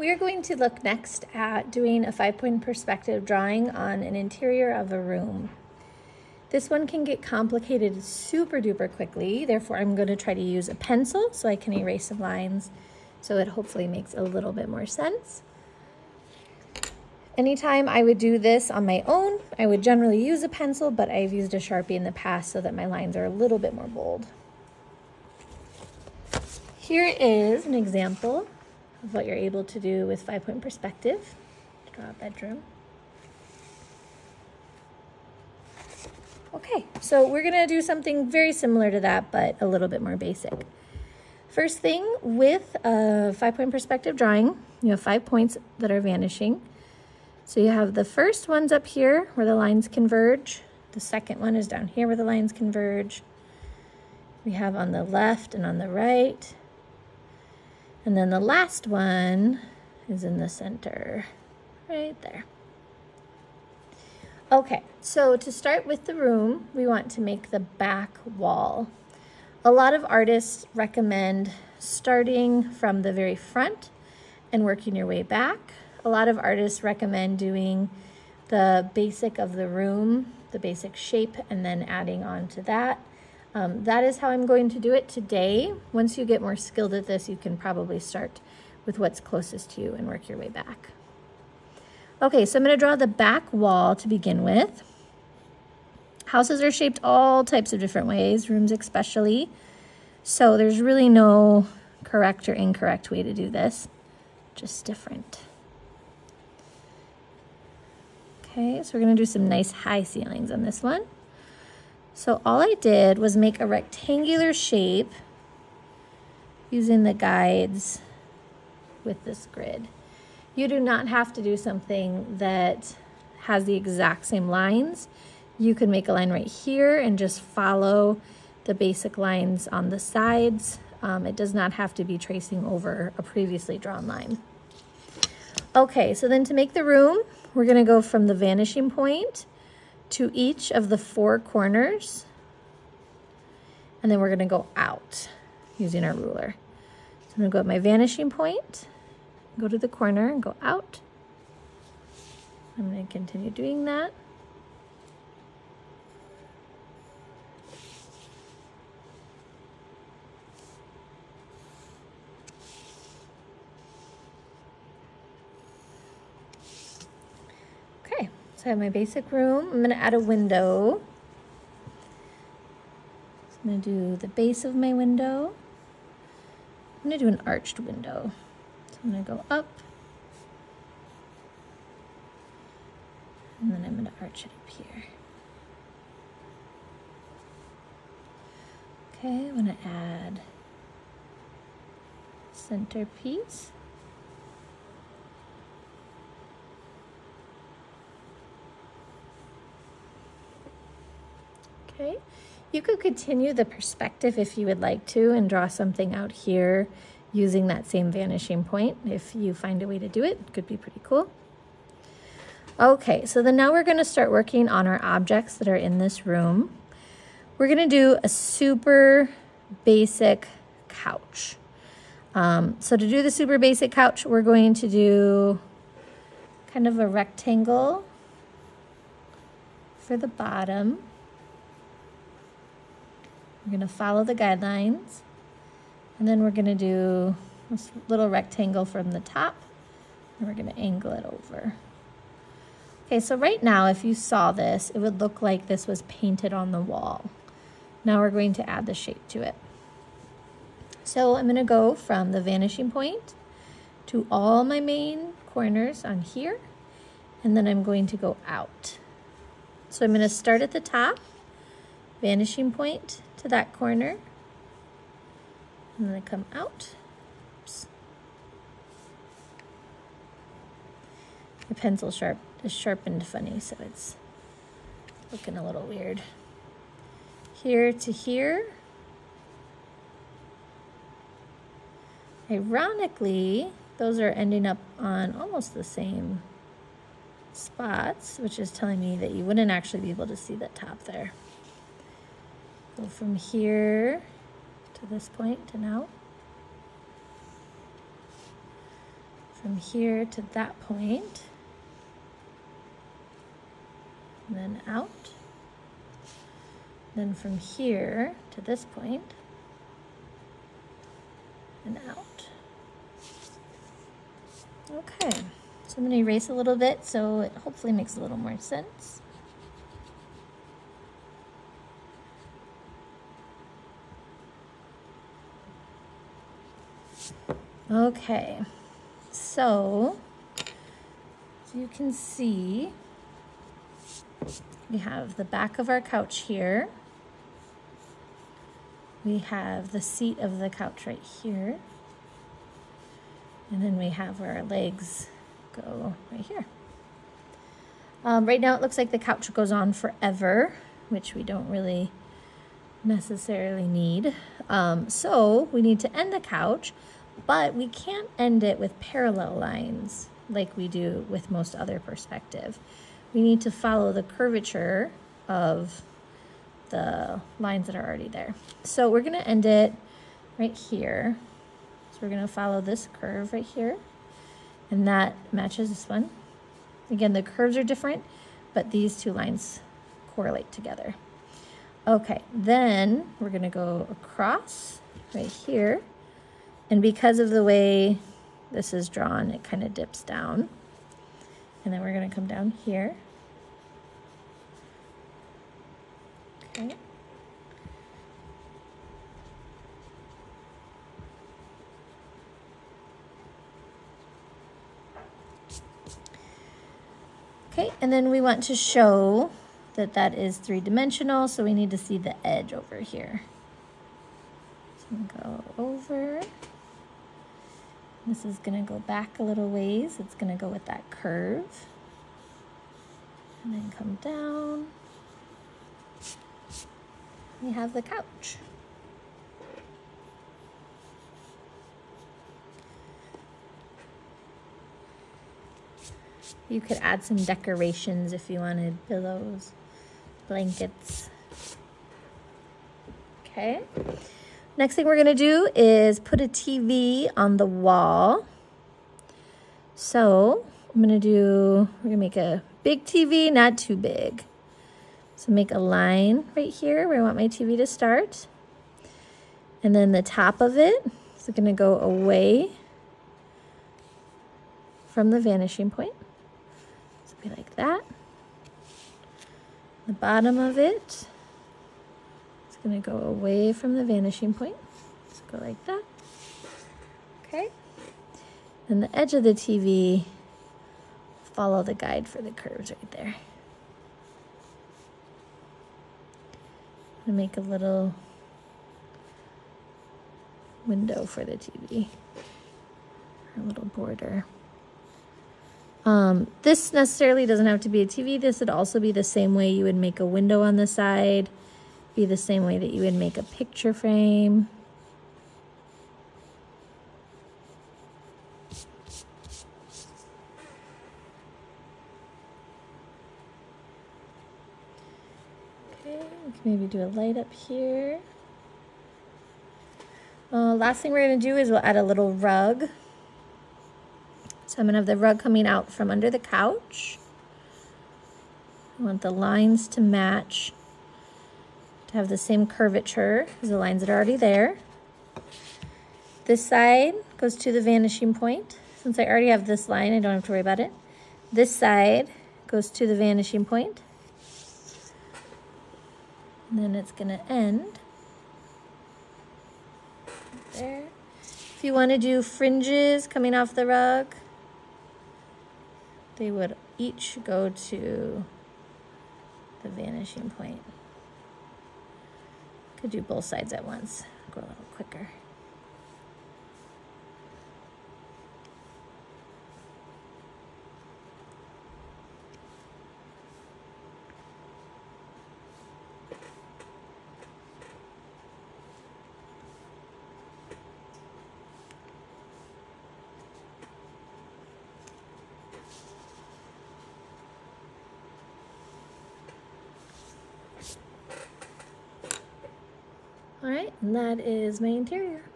We are going to look next at doing a five-point perspective drawing on an interior of a room. This one can get complicated super duper quickly, therefore I'm going to try to use a pencil so I can erase some lines so it hopefully makes a little bit more sense. Anytime I would do this on my own, I would generally use a pencil, but I've used a Sharpie in the past so that my lines are a little bit more bold. Here is an example of what you're able to do with five-point perspective. Draw a bedroom. Okay, so we're gonna do something very similar to that, but a little bit more basic. First thing, with a five-point perspective drawing, you have five points that are vanishing. So you have the first ones up here where the lines converge. The second one is down here where the lines converge. We have on the left and on the right. And then the last one is in the center, right there. Okay, so to start with the room, we want to make the back wall. A lot of artists recommend starting from the very front and working your way back. A lot of artists recommend doing the basic of the room, the basic shape, and then adding on to that. Um, that is how I'm going to do it today. Once you get more skilled at this, you can probably start with what's closest to you and work your way back. Okay, so I'm going to draw the back wall to begin with. Houses are shaped all types of different ways, rooms especially. So there's really no correct or incorrect way to do this, just different. Okay, so we're gonna do some nice high ceilings on this one. So all I did was make a rectangular shape using the guides with this grid. You do not have to do something that has the exact same lines. You can make a line right here and just follow the basic lines on the sides. Um, it does not have to be tracing over a previously drawn line. Okay, so then to make the room, we're gonna go from the vanishing point to each of the four corners, and then we're gonna go out using our ruler. So I'm gonna go at my vanishing point, go to the corner and go out. I'm to continue doing that. Okay, so I have my basic room. I'm going to add a window. So I'm going to do the base of my window. I'm going to do an arched window. So I'm going to go up. And then I'm going to arch it up here. Okay, I'm going to add centerpiece. Okay, you could continue the perspective if you would like to and draw something out here using that same vanishing point. If you find a way to do it, it could be pretty cool. Okay, so then now we're gonna start working on our objects that are in this room. We're gonna do a super basic couch. Um, so to do the super basic couch, we're going to do kind of a rectangle for the bottom. We're gonna follow the guidelines. And then we're gonna do this little rectangle from the top and we're gonna angle it over. Okay, so right now, if you saw this, it would look like this was painted on the wall. Now we're going to add the shape to it. So I'm gonna go from the vanishing point to all my main corners on here, and then I'm going to go out. So I'm gonna start at the top, vanishing point to that corner, and then I come out. Oops. The pencil sharp is sharpened funny, so it's looking a little weird. Here to here. Ironically, those are ending up on almost the same spots, which is telling me that you wouldn't actually be able to see the top there. Go from here to this point to now. from here to that point, and then out. Then from here to this point, and out. Okay, so I'm going to erase a little bit so it hopefully makes a little more sense. Okay, so you can see, we have the back of our couch here. We have the seat of the couch right here. And then we have where our legs go right here. Um, right now it looks like the couch goes on forever, which we don't really necessarily need. Um, so we need to end the couch, but we can't end it with parallel lines like we do with most other perspective. We need to follow the curvature of the lines that are already there. So we're gonna end it right here. So we're gonna follow this curve right here and that matches this one. Again, the curves are different, but these two lines correlate together. Okay, then we're gonna go across right here. And because of the way this is drawn, it kind of dips down. And then we're gonna come down here. Okay. Okay, and then we want to show that that is three-dimensional, so we need to see the edge over here. So go over. This is gonna go back a little ways. It's gonna go with that curve. And then come down. We have the couch. You could add some decorations if you wanted pillows, blankets. Okay. Next thing we're gonna do is put a TV on the wall. So I'm gonna do, we're gonna make a big TV, not too big. So make a line right here where I want my TV to start. And then the top of it is gonna go away from the vanishing point So be like that. The bottom of it to go away from the vanishing point. Let's go like that. Okay. And the edge of the TV, follow the guide for the curves right there. To make a little window for the TV, a little border. Um, this necessarily doesn't have to be a TV. This would also be the same way you would make a window on the side, be the same way that you would make a picture frame. Okay, we can maybe do a light up here. Uh, last thing we're going to do is we'll add a little rug. So I'm to have the rug coming out from under the couch. I want the lines to match, to have the same curvature as the lines that are already there. This side goes to the vanishing point. Since I already have this line, I don't have to worry about it. This side goes to the vanishing point. And then it's going to end there. If you want to do fringes coming off the rug, they would each go to the vanishing point. Could do both sides at once, go a little quicker. All right, and that is my interior.